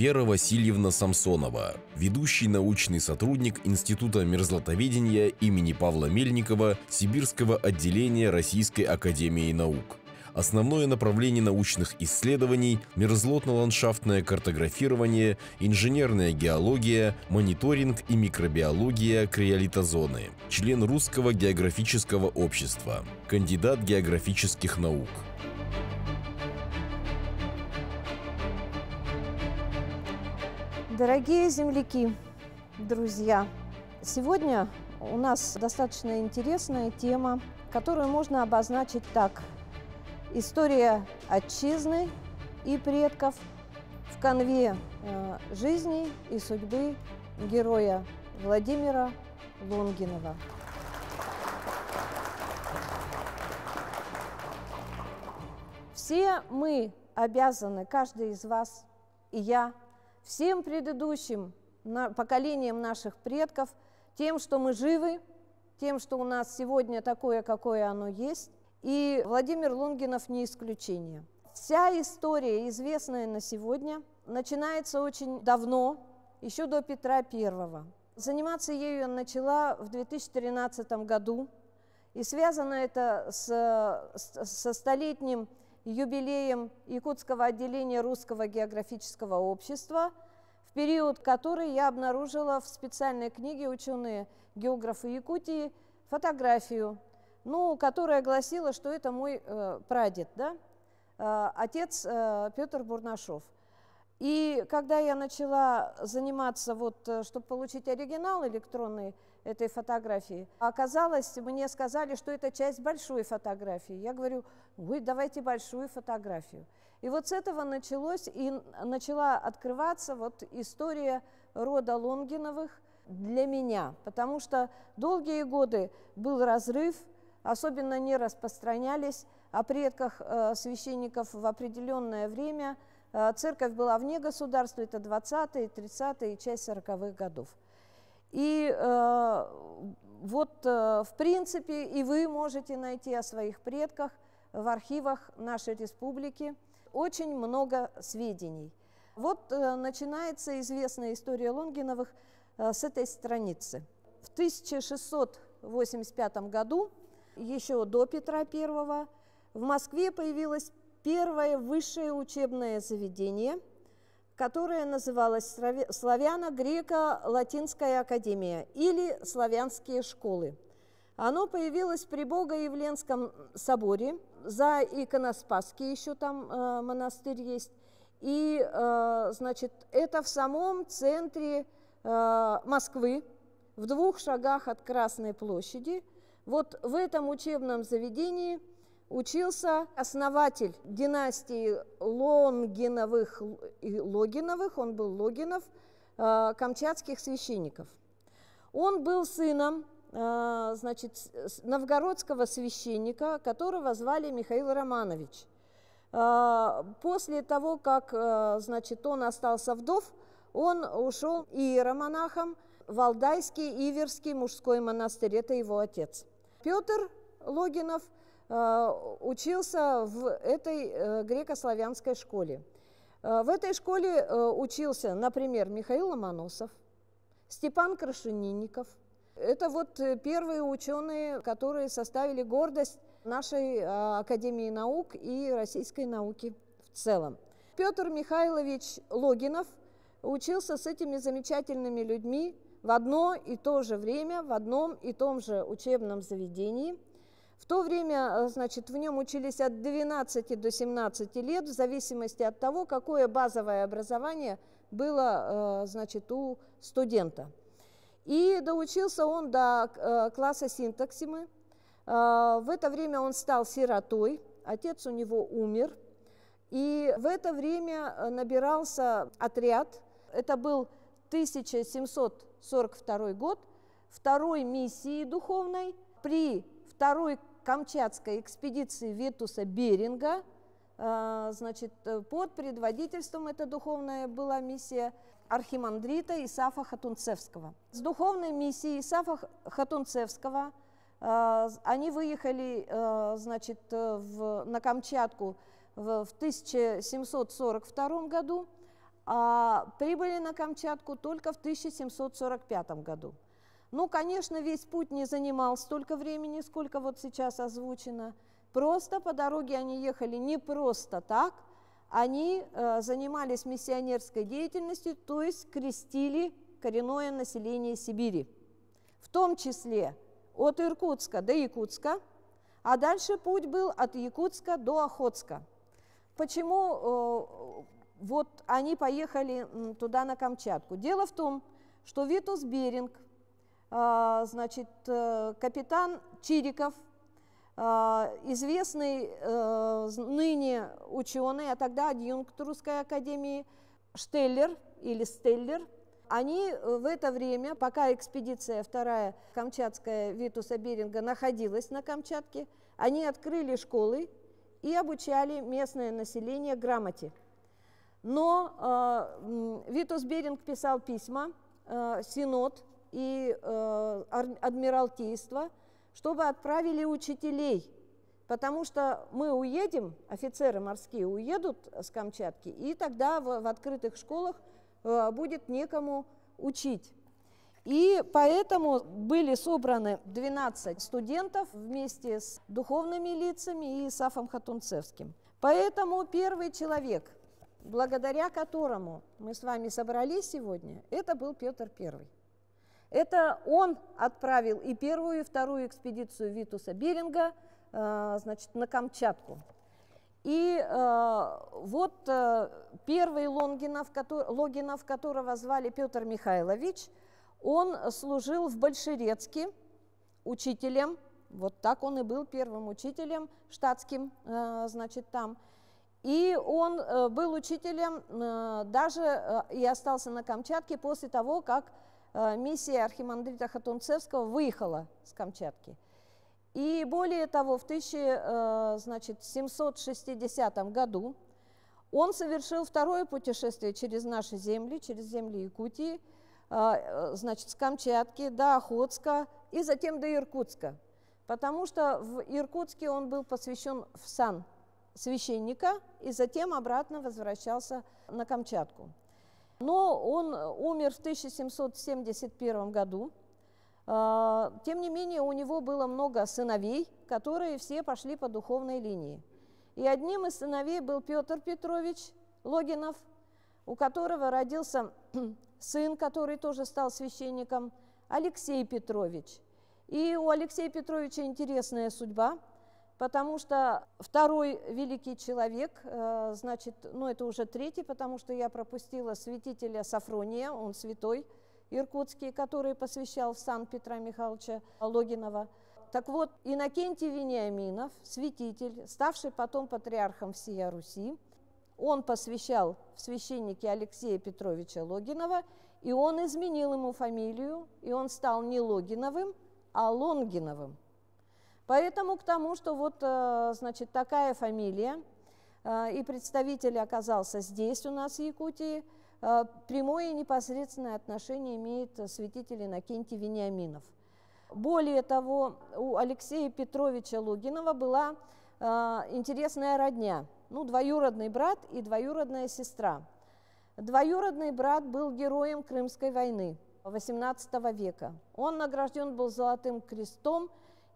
Вера Васильевна Самсонова, ведущий научный сотрудник Института мерзлотоведения имени Павла Мельникова Сибирского отделения Российской Академии Наук. Основное направление научных исследований – мерзлотно-ландшафтное картографирование, инженерная геология, мониторинг и микробиология криолитозоны. Член Русского географического общества. Кандидат географических наук. Дорогие земляки, друзья, сегодня у нас достаточно интересная тема, которую можно обозначить так. История отчизны и предков в конве э, жизни и судьбы героя Владимира Лонгинова. Все мы обязаны, каждый из вас и я, всем предыдущим поколениям наших предков тем, что мы живы, тем, что у нас сегодня такое, какое оно есть. И Владимир Лунгинов не исключение. Вся история, известная на сегодня, начинается очень давно, еще до Петра I. Заниматься ею я начала в 2013 году, и связано это с, со столетним юбилеем Якутского отделения Русского географического общества, в период который я обнаружила в специальной книге ученые географы Якутии фотографию, ну, которая гласила, что это мой э, прадед, да? э, отец э, Петр Бурнашов – и когда я начала заниматься, вот, э, чтобы получить оригинал электронный этой фотографии, оказалось, мне сказали, что это часть большой фотографии. Я говорю, вы давайте большую фотографию. И вот с этого началось, и начала открываться вот история рода Лонгиновых для меня, потому что долгие годы был разрыв, особенно не распространялись о предках э, священников в определенное время – Э, церковь была вне государства, это 20-е, 30-е и часть 40-х годов. И э, вот, э, в принципе, и вы можете найти о своих предках в архивах нашей республики очень много сведений. Вот э, начинается известная история Лонгиновых э, с этой страницы. В 1685 году, еще до Петра I, в Москве появилась первое высшее учебное заведение, которое называлось Славяно-Греко-Латинская академия или Славянские школы. Оно появилось при Богоявленском соборе, за иконоспасский еще там э, монастырь есть. И, э, значит, это в самом центре э, Москвы, в двух шагах от Красной площади. Вот в этом учебном заведении – учился основатель династии Лонгиновых и Логиновых, он был Логинов, э, камчатских священников. Он был сыном э, значит, новгородского священника, которого звали Михаил Романович. Э, после того, как значит, он остался вдов, он ушел иеромонахом в Алдайский Иверский мужской монастырь, это его отец. Петр Логинов – учился в этой э, греко-славянской школе. Э, в этой школе учился, например, Михаил Ломоносов, Степан Крашенинников. Это вот первые ученые, которые составили гордость нашей Академии наук и российской науки в целом. Петр Михайлович Логинов учился с этими замечательными людьми в одно и то же время, в одном и том же учебном заведении – в то время, э, значит, в нем учились от 12 до 17 лет, в зависимости от того, какое базовое образование было, э, значит, у студента. И доучился он до э, класса синтаксимы. В это время он стал сиротой, отец у него умер. И в это время набирался отряд, это был 1742 год, второй миссии духовной при второй Камчатской экспедиции Ветуса Беринга, а, значит, под предводительством, эта духовная была миссия архимандрита Исафа Хатунцевского. С духовной миссией Исафа Хатунцевского а, они выехали, а, значит, в, на Камчатку в, в 1742 году, а прибыли на Камчатку только в 1745 году. Ну, конечно, весь путь не занимал столько времени, сколько вот сейчас озвучено. Просто по дороге они ехали не просто так, они э, занимались миссионерской деятельностью, то есть крестили коренное население Сибири, в том числе от Иркутска до Якутска, а дальше путь был от Якутска до Охотска. Почему э, вот они поехали туда, на Камчатку? Дело в том, что Витус Беринг – значит, э, капитан Чириков, а, известный э, ныне ученый, а тогда адъюнкт Русской Академии Штеллер или Стеллер, они в это время, пока экспедиция вторая Камчатская Витуса Беринга находилась на Камчатке, они открыли школы и обучали местное население грамоте. Но э, Витус Беринг писал письма, э, Синод и э, адмиралтейство, чтобы отправили учителей, потому что мы уедем, офицеры морские уедут с Камчатки, и тогда в, в открытых школах э, будет некому учить. И поэтому были собраны 12 студентов вместе с духовными лицами и Сафом Хатунцевским. Поэтому первый человек, благодаря которому мы с вами собрались сегодня, это был Петр Первый. Это он отправил и первую, и вторую экспедицию Витуса Беринга э, значит, на Камчатку. И э, вот э, первый Лонгинов, который, Логинов, которого звали Петр Михайлович, он служил в Большерецке учителем, вот так он и был первым учителем штатским, значит, там. И он был учителем даже и остался на Камчатке после того, как Э, миссия архимандрита Хатунцевского выехала с Камчатки. И более того, в 1760 э, году он совершил второе путешествие через наши земли, через земли Якутии, э, значит, с Камчатки до Охотска и затем до Иркутска. Потому что в Иркутске он был посвящен в сан священника и затем обратно возвращался на Камчатку. Но он умер в 1771 году. А, тем не менее, у него было много сыновей, которые все пошли по духовной линии. И одним из сыновей был Петр Петрович Логинов, у которого родился сын, который тоже стал священником, Алексей Петрович. И у Алексея Петровича интересная судьба – потому что второй великий человек, э, значит, ну это уже третий, потому что я пропустила святителя Сафрония, он святой иркутский, который посвящал сан Петра Михайловича Логинова. Так вот, Иннокентий Вениаминов, святитель, ставший потом патриархом всея Руси, он посвящал в священники Алексея Петровича Логинова, и он изменил ему фамилию, и он стал не Логиновым, а Лонгиновым. Поэтому к тому, что вот, э, значит, такая фамилия, э, и представитель оказался здесь у нас в Якутии, э, прямое и непосредственное отношение имеет святитель Иннокентий Вениаминов. Более того, у Алексея Петровича Лугинова была интересная родня, ну, двоюродный брат и двоюродная сестра. Двоюродный брат был героем Крымской войны XVIII века. Он награжден был Золотым крестом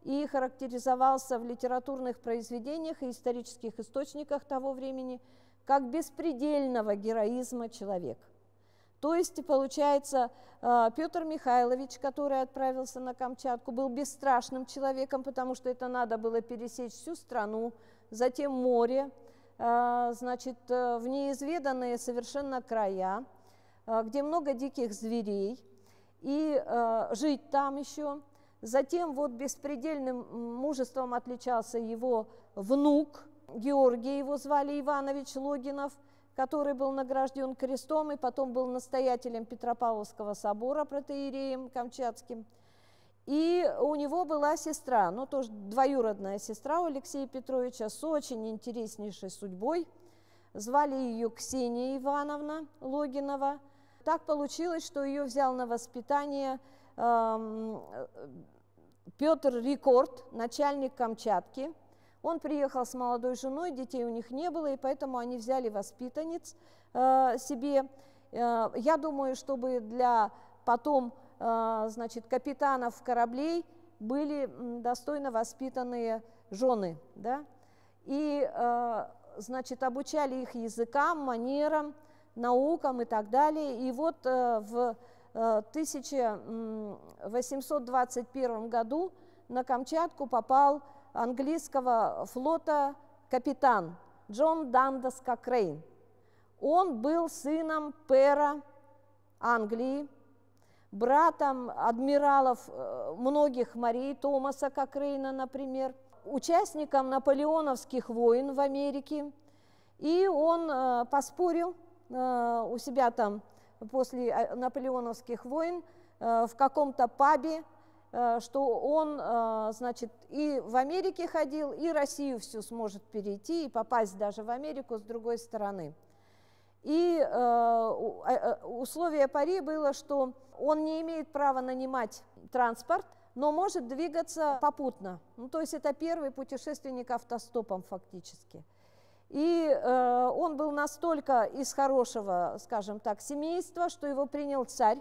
и характеризовался в литературных произведениях и исторических источниках того времени как беспредельного героизма человек. То есть, получается, э, Петр Михайлович, который отправился на Камчатку, был бесстрашным человеком, потому что это надо было пересечь всю страну, затем море, э, значит, э, в неизведанные совершенно края, где много диких зверей, и жить там еще – Затем вот беспредельным мужеством отличался его внук, Георгий его звали Иванович Логинов, который был награжден крестом и потом был настоятелем Петропавловского собора, протеереем камчатским. И у него была сестра, ну тоже двоюродная сестра у Алексея Петровича с очень интереснейшей судьбой. Звали ее Ксения Ивановна Логинова. Так получилось, что ее взял на воспитание Петр Рекорд, начальник Камчатки, Он приехал с молодой женой, детей у них не было, и поэтому они взяли воспитанниц э, себе. Э, я думаю, чтобы для потом, э, значит, капитанов кораблей были достойно воспитанные жены, да, и, значит, обучали их языкам, манерам, наукам и так далее. И вот в 1821 году на Камчатку попал английского флота капитан Джон Дандас Кокрейн. Он был сыном пера Англии, братом адмиралов э, многих морей, Томаса Кокрейна, например, участником наполеоновских войн в Америке. И он э, поспорил э, у себя там после наполеоновских войн в каком-то пабе, что он, значит, и в Америке ходил, и Россию всю сможет перейти, и попасть даже в Америку с другой стороны. И э, э, э, условие пари было, что он не имеет права нанимать транспорт, но может двигаться попутно. Ну, то есть это первый путешественник автостопом фактически. И э, он был настолько из хорошего, скажем так, семейства, что его принял царь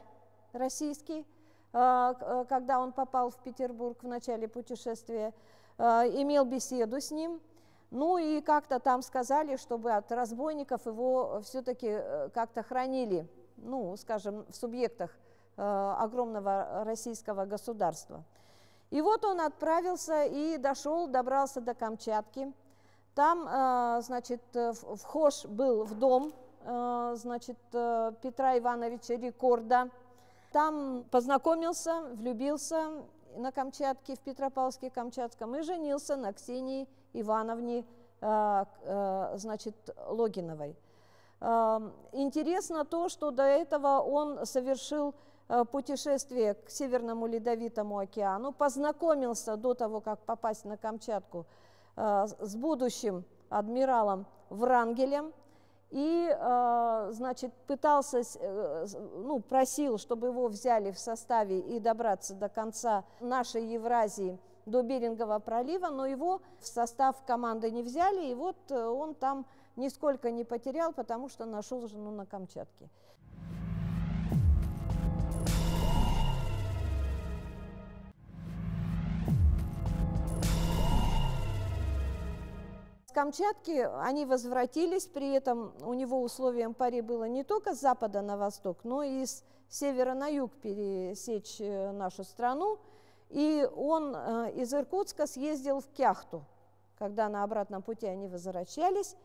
российский, э, когда он попал в Петербург в начале путешествия, э, имел беседу с ним – ну и как-то там сказали, чтобы от разбойников его все-таки э, как-то хранили, ну, скажем, в субъектах э, огромного российского государства. И вот он отправился и дошел, добрался до Камчатки. Там, э, значит, вхож был в дом, значит, Петра Ивановича Рекорда. Там познакомился, влюбился на Камчатке, в Петропавловске-Камчатском и женился на Ксении Ивановне э, э, значит, Логиновой. Интересно то, что до этого он совершил э, путешествие к Северному Ледовитому океану, познакомился до того, как попасть на Камчатку с будущим адмиралом Врангелем, и, значит, пытался, ну, просил, чтобы его взяли в составе и добраться до конца нашей Евразии – до Берингового пролива, но его в состав команды не взяли, и вот э, он там нисколько не потерял, потому что нашел жену на Камчатке. Камчатки они возвратились, при этом у него условием пари было не только с запада на восток, но и с севера на юг пересечь э, нашу страну. И он э, из Иркутска съездил в Кяхту, когда на обратном пути они возвращались.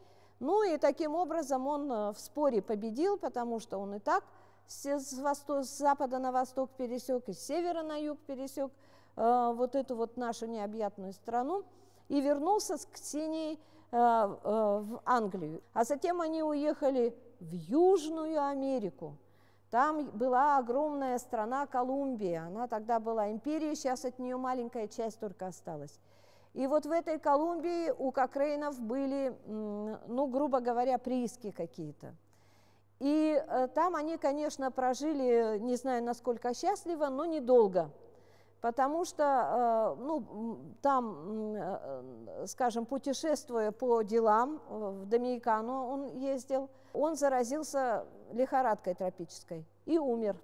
Ну и таким образом он э, в споре победил, потому что он и так с, восток, с запада на восток пересек, и с севера на юг пересек э, вот эту вот нашу необъятную страну и вернулся с Ксенией в Англию. А затем они уехали в Южную Америку. Там была огромная страна Колумбия, она тогда была империей, сейчас от нее маленькая часть только осталась. И вот в этой Колумбии у Кокрейнов были, ну, грубо говоря, прииски какие-то. И э, там они, конечно, прожили, не знаю, насколько счастливо, но недолго – потому что э, ну, там, э, скажем, путешествуя по делам, в Доминикану он ездил, он заразился лихорадкой тропической и умер.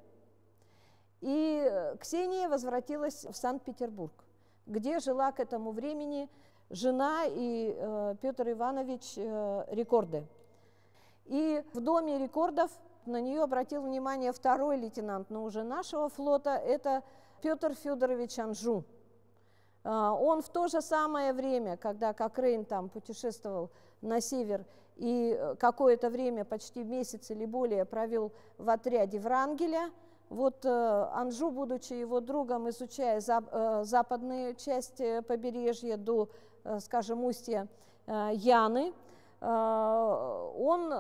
И Ксения возвратилась в Санкт-Петербург, где жила к этому времени жена и э, Петр Иванович Рекорды. И в доме рекордов на нее обратил внимание второй лейтенант, но уже нашего флота, это Петр Федорович Анжу. А, он в то же самое время, когда Кокрейн там путешествовал на север и э, какое-то время, почти месяц или более, провел в отряде Врангеля, вот э, Анжу, будучи его другом, изучая э, западные части побережья до, скажем, устья Яны, он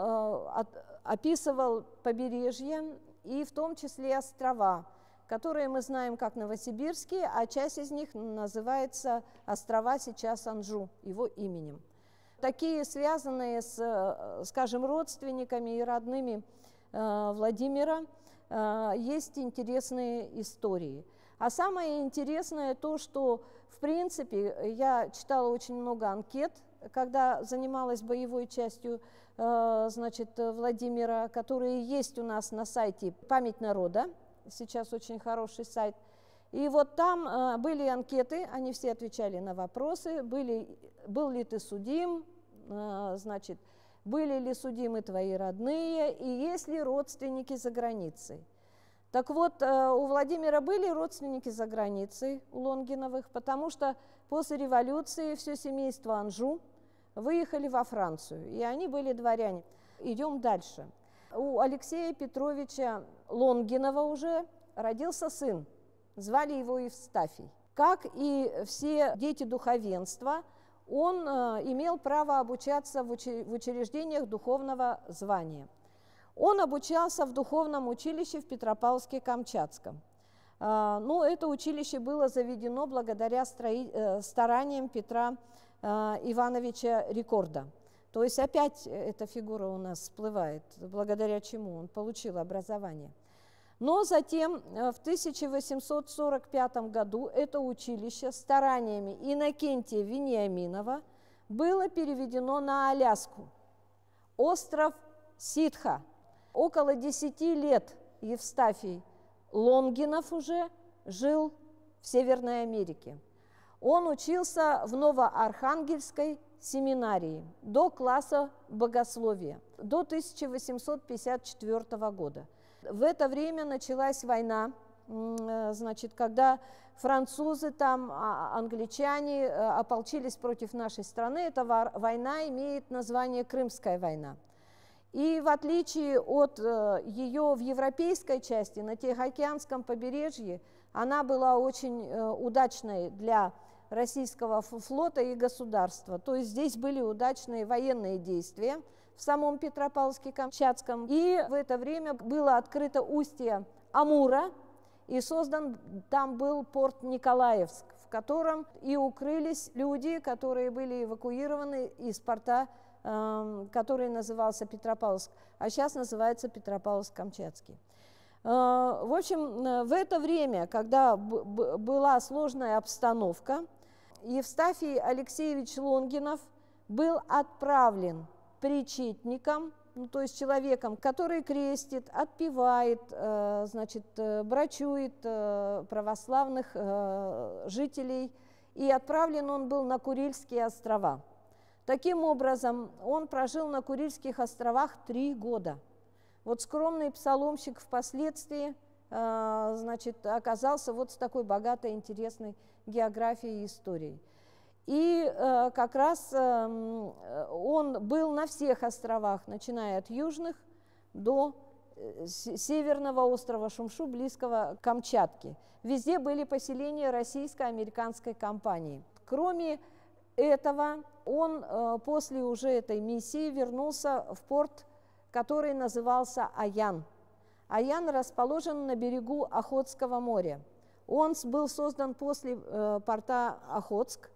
описывал побережье и в том числе острова – которые мы знаем как Новосибирские, а часть из них называется острова сейчас Анжу, его именем. Такие связанные с, э, скажем, родственниками и родными э, Владимира э, есть интересные истории. А самое интересное то, что, в принципе, я читала очень много анкет, когда занималась боевой частью значит, Владимира, которые есть у нас на сайте «Память народа», сейчас очень хороший сайт. И вот там э, были анкеты, они все отвечали на вопросы, были, был ли ты судим, э, значит, были ли судимы твои родные и есть ли родственники за границей. Так вот, э, у Владимира были родственники за границей, у Лонгиновых, потому что после революции все семейство Анжу выехали во Францию, и они были дворяне. Идем дальше. У Алексея Петровича Лонгинова уже родился сын, звали его Евстафий. Как и все дети духовенства, он э, имел право обучаться в учреждениях духовного звания – он обучался в духовном училище в Петропавловске-Камчатском. А, ну, это училище было заведено благодаря э, стараниям Петра э, Ивановича Рекорда. То есть опять эта фигура у нас всплывает, благодаря чему он получил образование. Но затем э, в 1845 году это училище стараниями Иннокентия Вениаминова было переведено на Аляску, остров Ситха – Около десяти лет Евстафий Лонгинов уже жил в Северной Америке. Он учился в Новоархангельской семинарии до класса богословия, до 1854 года. В это время началась война, э, значит, когда французы, там, а, англичане э, ополчились против нашей страны. Эта война имеет название Крымская война. И в отличие от э, ее в европейской части, на Тихоокеанском побережье, она была очень удачной для российского флота и государства. То есть здесь были удачные военные действия в самом Петропавловске-Камчатском. И в это время было открыто устье Амура, и создан там был порт Николаевск, в котором и укрылись люди, которые были эвакуированы из порта Эм, который назывался Петропавловск, а сейчас называется Петропавловск-Камчатский. Э, в общем, э, в это время, когда была сложная обстановка, Евстафий Алексеевич Лонгинов был отправлен причетником, ну, то есть человеком, который крестит, отпевает, э, значит, брачует православных жителей, и отправлен он был на Курильские острова – Таким образом, он прожил на Курильских островах три года. Вот скромный псаломщик впоследствии э, значит, оказался вот с такой богатой, интересной географией и историей. И э, как раз э, он был на всех островах, начиная от южных до северного острова Шумшу, близкого к Камчатке. Везде были поселения российско-американской компании. Кроме этого он э, после уже этой миссии вернулся в порт, который назывался Аян. Аян расположен на берегу Охотского моря. Он был создан после э, порта Охотск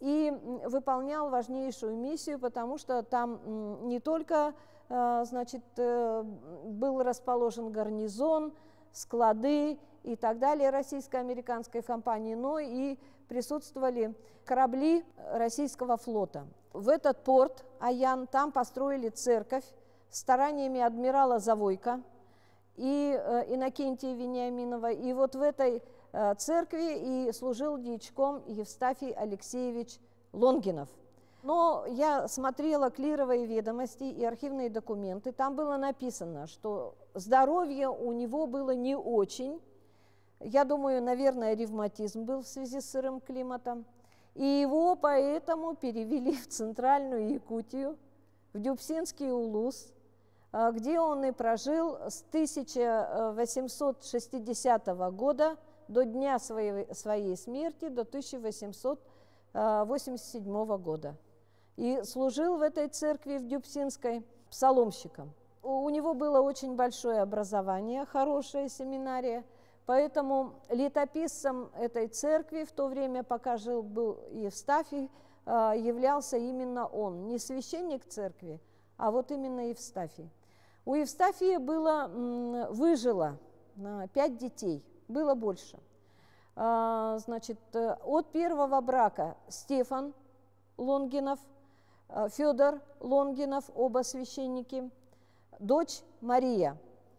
и выполнял важнейшую миссию, потому что там не только э, значит, был расположен гарнизон, склады и так далее российско-американской компании, но и присутствовали корабли российского флота. В этот порт Аян там построили церковь стараниями адмирала Завойка и э, Иннокентия Вениаминова. И вот в этой э, церкви и служил дьячком Евстафий Алексеевич Лонгинов. Но я смотрела клировые ведомости и архивные документы. Там было написано, что здоровье у него было не очень, я думаю, наверное, ревматизм был в связи с сырым климатом. И его поэтому перевели в Центральную Якутию, в Дюбсинский улус, где он и прожил с 1860 года до дня своей, своей смерти, до 1887 года. И служил в этой церкви в Дюбсинской псаломщиком. У него было очень большое образование, хорошая семинария – Поэтому летописцем этой церкви в то время, пока жил был Евстафий, а, являлся именно он. Не священник церкви, а вот именно Евстафий. У Евстафия было, выжило пять детей, было больше. А, значит, э, от первого брака Стефан Лонгинов, э, Федор Лонгинов, оба священники, дочь Мария.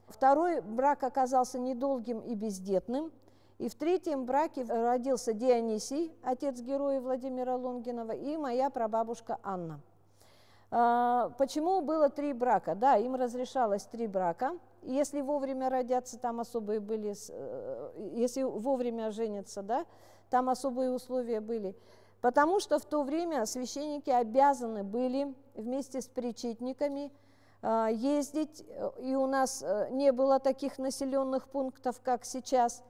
Второй брак оказался недолгим и бездетным. И в третьем браке родился Дионисий, отец героя Владимира Лонгинова, и моя прабабушка Анна. А, почему было три брака? Да, им разрешалось три брака. Если вовремя родятся, там особые были, э, если вовремя женятся, да, там особые условия были. Потому что в то время священники обязаны были вместе с причетниками а, ездить, и у нас э, не было таких населенных пунктов, как сейчас.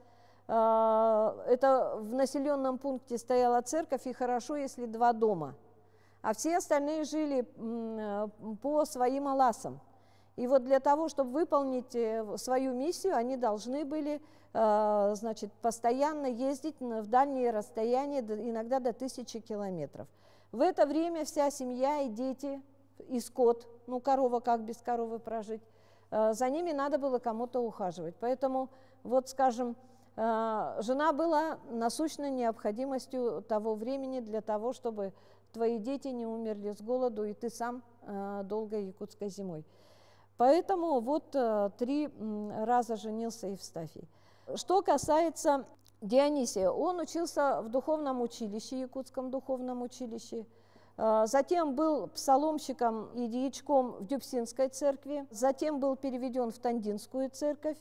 А, это в населенном пункте стояла церковь, и хорошо, если два дома – а все остальные жили э, по своим аласам. И вот для того, чтобы выполнить э, свою миссию, они должны были э, значит, постоянно ездить в дальние расстояния, иногда до тысячи километров. В это время вся семья и дети, и скот, ну корова, как без коровы прожить, за ними надо было кому-то ухаживать. Поэтому, вот скажем, жена была насущной необходимостью того времени для того, чтобы твои дети не умерли с голоду, и ты сам э, долгой якутской зимой. Поэтому вот э, три раза женился Евстафий. Что касается Дионисия, он учился в духовном училище, Якутском духовном училище, э, Затем был псаломщиком и дьячком в Дюбсинской церкви. Затем был переведен в Тандинскую церковь.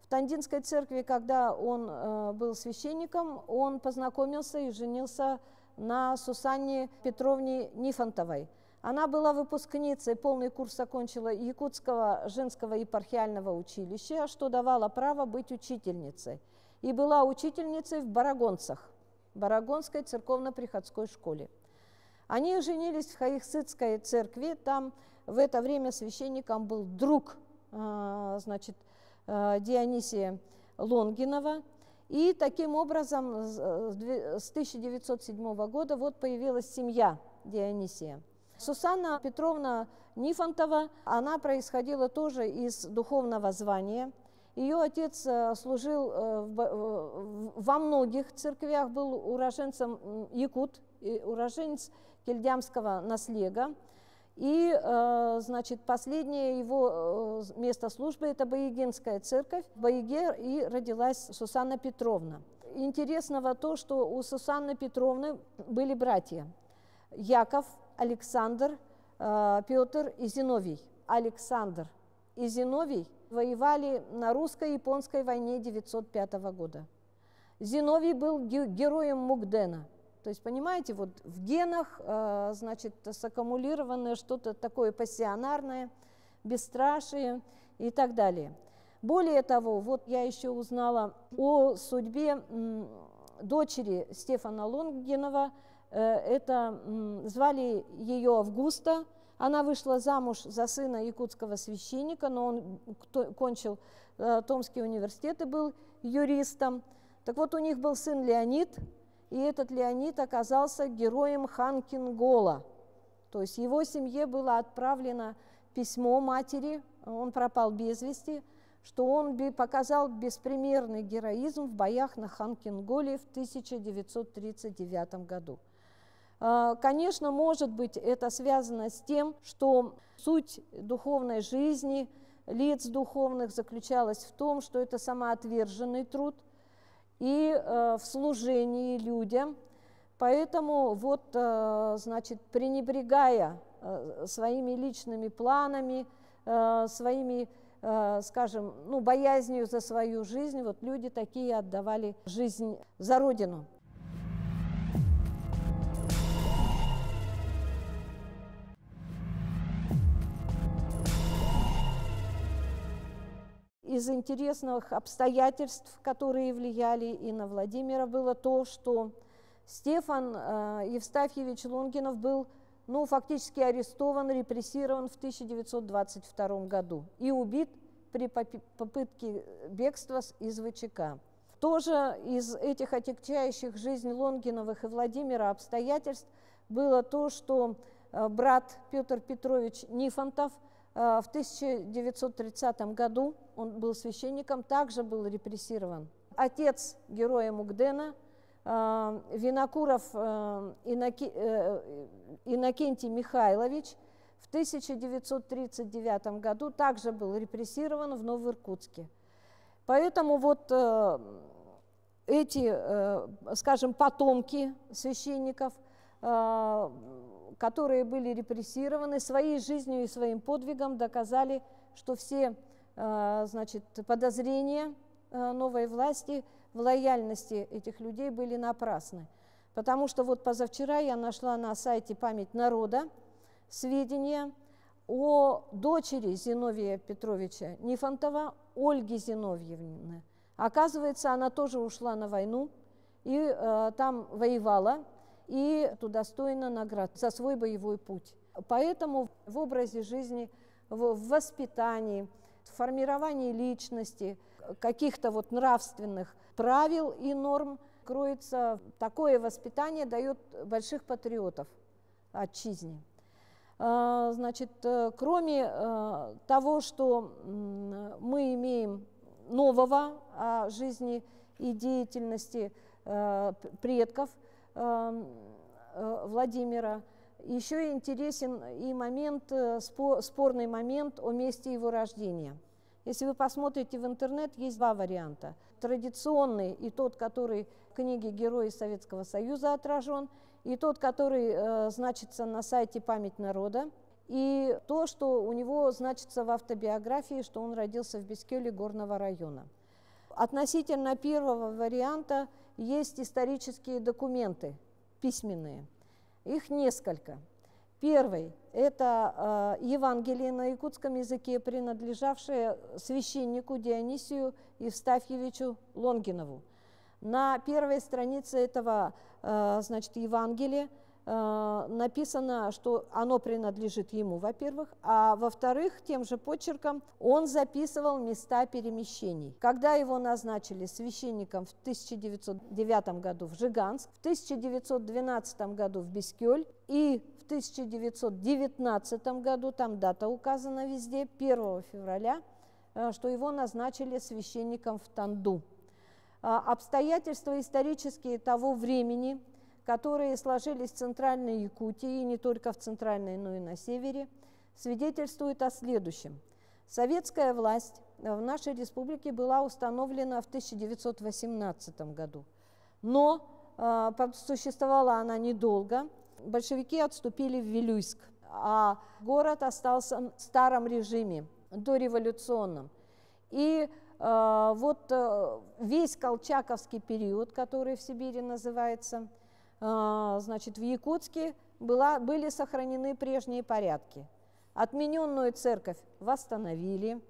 В Тандинской церкви, когда он э, был священником, он познакомился и женился на Сусанне Петровне Нифонтовой. Она была выпускницей, полный курс окончила Якутского женского епархиального училища, что давало право быть учительницей. И была учительницей в Барагонцах, Барагонской церковно-приходской школе. Они женились в Хаихсыцкой церкви, там в это время священником был друг а, значит, а, Дионисия Лонгинова, и таким образом с 1907 года вот появилась семья Дионисия. Сусанна Петровна Нифонтова, она происходила тоже из духовного звания. Ее отец э, служил э, во многих церквях, был уроженцем якут, уроженец кельдямского наслега. И, э, значит, последнее его э, место службы – это Боегинская церковь. В Боеге и родилась Сусанна Петровна. Интересного то, что у Сусанны Петровны были братья – Яков, Александр, э, Петр и Зиновий. Александр и Зиновий воевали на русско-японской войне 905 года. Зиновий был героем Мугдена – то есть, понимаете, вот в генах, э, значит, саккумулированное что-то такое пассионарное, бесстрашие и так далее. Более того, вот я еще узнала о судьбе дочери Стефана Лонгинова. Э, это звали ее Августа. Она вышла замуж за сына якутского священника, но он кончил э, Томский университет и был юристом. Так вот, у них был сын Леонид, и этот Леонид оказался героем Ханкингола. То есть его семье было отправлено письмо матери, он пропал без вести, что он показал беспримерный героизм в боях на Ханкинголе в 1939 году. А, конечно, может быть, это связано с тем, что суть духовной жизни лиц духовных заключалась в том, что это самоотверженный труд – и э, в служении людям. Поэтому вот, э, значит, пренебрегая э, своими личными планами, своими, скажем, ну, боязнью за свою жизнь, вот люди такие отдавали жизнь за Родину. Из интересных обстоятельств, которые влияли и на Владимира, было то, что Стефан э, Евстафьевич Лунгинов был ну, фактически арестован, репрессирован в 1922 году и убит при попытке бегства из ВЧК. Тоже из этих отягчающих жизнь Лонгиновых и Владимира обстоятельств было то, что э, брат Петр Петрович Нифонтов – в 1930 году он был священником, также был репрессирован. отец героя Мугдена, Винокуров Иннокентий Михайлович в 1939 году также был репрессирован в Новоиркутске. Поэтому вот эти, скажем, потомки священников – Э, которые были репрессированы, своей жизнью и своим подвигом доказали, что все э, значит, подозрения э, новой власти в лояльности этих людей были напрасны. Потому что вот позавчера я нашла на сайте «Память народа» сведения о дочери Зиновия Петровича Нифонтова, Ольги Зиновьевны. Оказывается, она тоже ушла на войну и э, там воевала, и удостоена наград за свой боевой путь. Поэтому в образе жизни, в воспитании, в формировании личности, каких-то вот нравственных правил и норм кроется такое воспитание, дает больших патриотов отчизне. А, значит, э, кроме э, того, что мы имеем нового о жизни и деятельности э, предков – Владимира. Еще интересен и момент, э, спорный момент о месте его рождения. Если вы посмотрите в интернет, есть два варианта. Традиционный и тот, который в книге «Герои Советского Союза» отражен, и тот, который э, значится на сайте «Память народа», и то, что у него значится в автобиографии, что он родился в Бескеле горного района. Относительно первого варианта есть исторические документы письменные. Их несколько. Первый – это э, Евангелие на якутском языке, принадлежавшее священнику Дионисию Евстафьевичу Лонгинову. На первой странице этого э, значит, Евангелия Э, написано, что оно принадлежит ему, во-первых, а во-вторых, тем же почерком он записывал места перемещений. Когда его назначили священником в 1909 году в Жиганск, в 1912 году в Бескёль и в 1919 году, там дата указана везде, 1 февраля, э, что его назначили священником в Танду. А обстоятельства исторические того времени – которые сложились в Центральной Якутии, и не только в Центральной, но и на севере, свидетельствуют о следующем. Советская власть в нашей республике была установлена в 1918 году, но э, существовала она недолго. Большевики отступили в Вилюйск, а город остался в старом режиме, дореволюционном. И э, вот э, весь колчаковский период, который в Сибири называется – значит, в Якутске была, были сохранены прежние порядки. Отмененную церковь восстановили,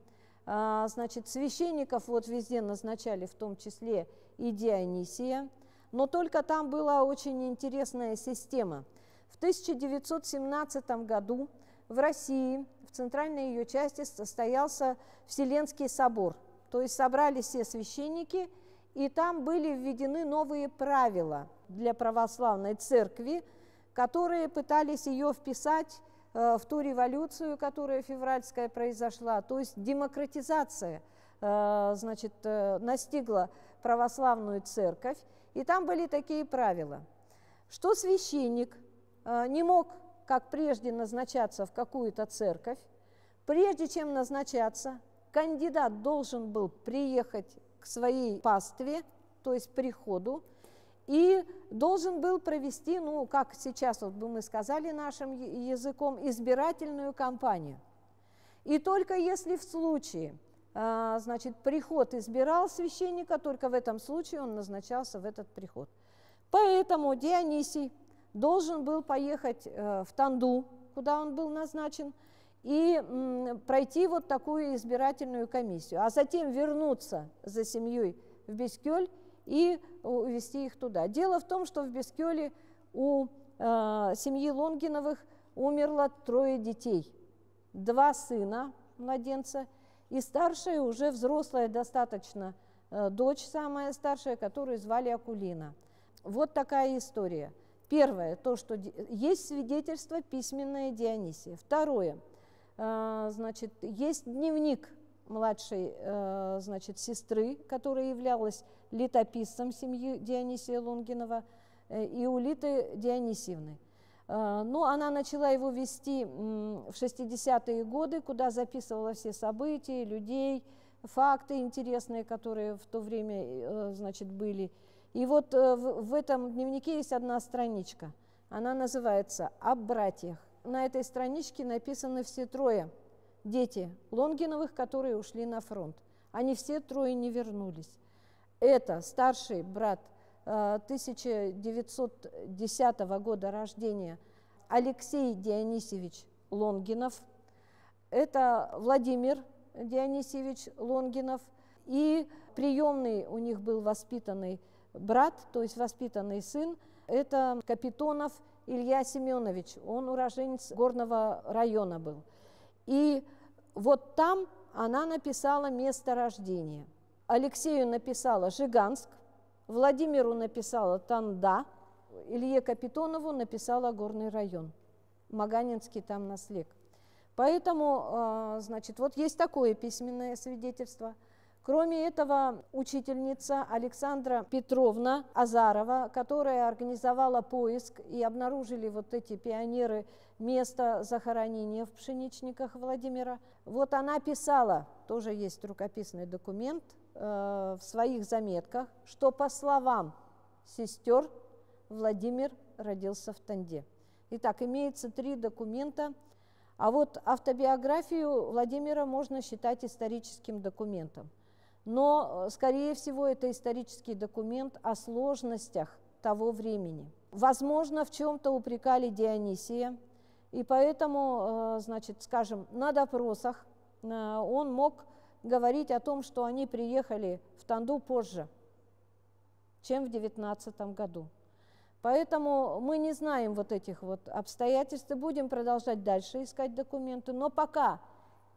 а, значит, священников вот везде назначали, в том числе и Дионисия, но только там была очень интересная система. В 1917 году в России, в центральной ее части, состоялся Вселенский собор, то есть собрались все священники, и там были введены новые правила – для православной церкви, которые пытались ее вписать э, в ту революцию, которая февральская произошла, то есть демократизация, э, значит, э, настигла православную церковь, и там были такие правила, что священник не мог, как прежде, назначаться в какую-то церковь, прежде чем назначаться, кандидат должен был приехать к своей пастве, то есть приходу, и должен был провести, ну, как сейчас вот бы мы сказали нашим языком, избирательную кампанию. И только если в случае, а, значит, приход избирал священника, только в этом случае он назначался в этот приход. Поэтому Дионисий должен был поехать э, в Танду, куда он был назначен, и пройти вот такую избирательную комиссию, а затем вернуться за семьей в Бескёль и увезти их туда. Дело в том, что в Бескёле у э, семьи Лонгиновых умерло трое детей. Два сына, младенца, и старшая, уже взрослая достаточно, э, дочь самая старшая, которую звали Акулина. Вот такая история. Первое, то, что есть свидетельство письменное Дионисия. Второе, значит, есть дневник младшей э, значит, сестры, которая являлась летописцем семьи Дионисия Лунгинова, э, и Улиты Дионисиевны. Э, ну, она начала его вести в 60-е годы, куда записывала все события, людей, факты интересные, которые в то время э, значит, были. И вот в этом дневнике есть одна страничка. Она называется «Об братьях». На этой страничке написаны все трое дети Лонгиновых, которые ушли на фронт. Они все трое не вернулись. Это старший брат – 1910 года рождения Алексей Дионисевич Лонгинов, это Владимир Дионисевич Лонгинов, и приемный у них был воспитанный брат, то есть воспитанный сын, это Капитонов Илья Семенович, он уроженец горного района был. И вот там она написала место рождения. Алексею написала Жиганск, Владимиру написала Танда, Илье Капитонову написала Горный район. Маганинский там наслег. Поэтому, а, значит, вот есть такое письменное свидетельство. Кроме этого, учительница Александра Петровна Азарова, которая организовала поиск и обнаружили вот эти пионеры место захоронения в пшеничниках Владимира, вот она писала, тоже есть рукописный документ, Э, в своих заметках, что по словам сестер Владимир родился в Танде. Итак, имеется три документа, а вот автобиографию Владимира можно считать историческим документом. Но, э, скорее всего, это исторический документ о сложностях того времени. Возможно, в чем-то упрекали Дионисия, и поэтому, э, значит, скажем, на допросах он мог говорить о том, что они приехали в Танду позже, чем в 19 году. Поэтому мы не знаем вот этих вот обстоятельств и будем продолжать дальше искать документы. Но пока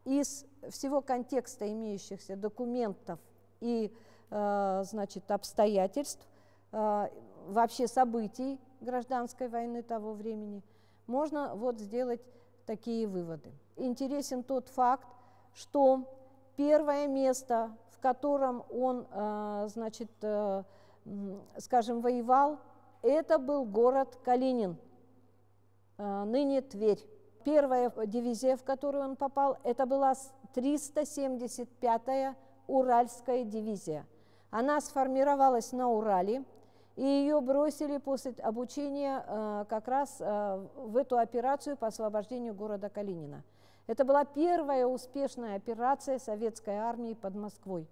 из всего контекста имеющихся документов и э, значит, обстоятельств, э, вообще событий гражданской войны того времени, можно вот сделать такие выводы. Интересен тот факт, что Первое место, в котором он, э, значит, скажем, воевал, это был город Калинин, ныне Тверь. Первая дивизия, в которую он попал, это была 375-я Уральская дивизия. Она сформировалась на Урале, и ее бросили после обучения как раз в эту операцию по освобождению города Калинина. Это была первая успешная операция советской армии под Москвой.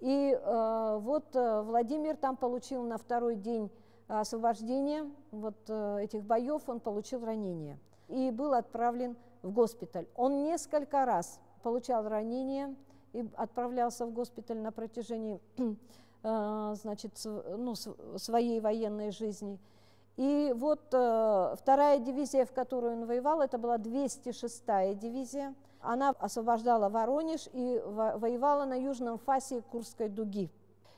И э, вот э, Владимир там получил на второй день освобождения вот, э, этих боев, он получил ранение и был отправлен в госпиталь. Он несколько раз получал ранения и отправлялся в госпиталь на протяжении э, значит, ну, своей военной жизни. И вот э, вторая дивизия, в которую он воевал, это была 206-я дивизия. Она освобождала Воронеж и во воевала на южном фасе Курской дуги.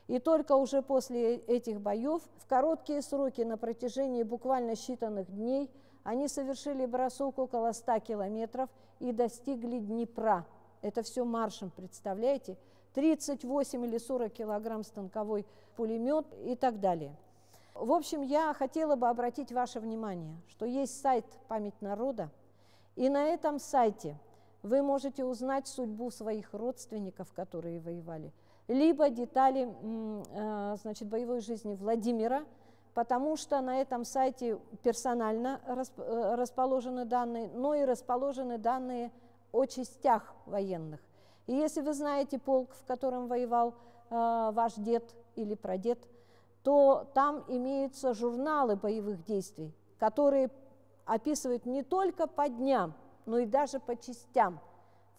И только уже после этих боев, в короткие сроки, на протяжении буквально считанных дней, они совершили бросок около 100 километров и достигли Днепра. Это все маршем, представляете? 38 или 40 килограмм станковой пулемет и так далее. В общем, я хотела бы обратить ваше внимание, что есть сайт «Память народа», и на этом сайте вы можете узнать судьбу своих родственников, которые воевали, либо детали э, значит, боевой жизни Владимира, потому что на этом сайте персонально э, расположены данные, но и расположены данные о частях военных. И если вы знаете полк, в котором воевал э, ваш дед или прадед – то там имеются журналы боевых действий, которые описывают не только по дням, но и даже по частям,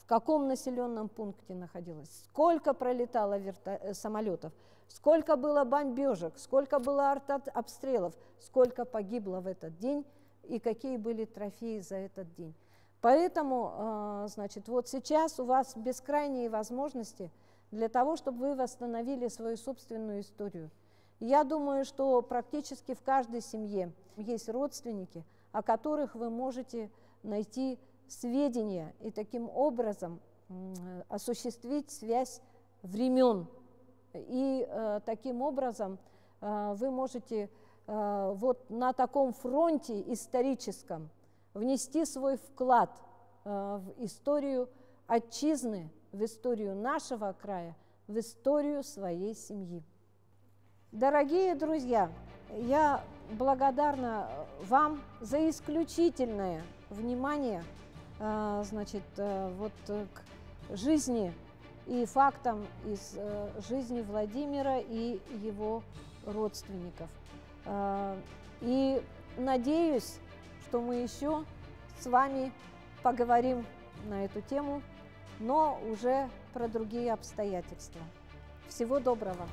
в каком населенном пункте находилось, сколько пролетало верто... Э, самолетов, сколько было бомбежек, сколько было артобстрелов, сколько погибло в этот день и какие были трофеи за этот день. Поэтому, э, значит, вот сейчас у вас бескрайние возможности для того, чтобы вы восстановили свою собственную историю – я думаю, что практически в каждой семье есть родственники, о которых вы можете найти сведения и таким образом осуществить связь времен. И таким образом вы можете вот на таком фронте историческом внести свой вклад в историю отчизны, в историю нашего края, в историю своей семьи. Дорогие друзья, я благодарна вам за исключительное внимание э, значит, э, вот к жизни и фактам из э, жизни Владимира и его родственников. И надеюсь, что мы еще с вами поговорим на эту тему, но уже про другие обстоятельства. Всего доброго!